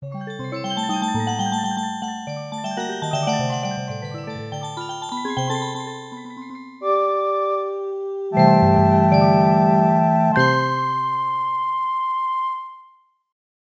Música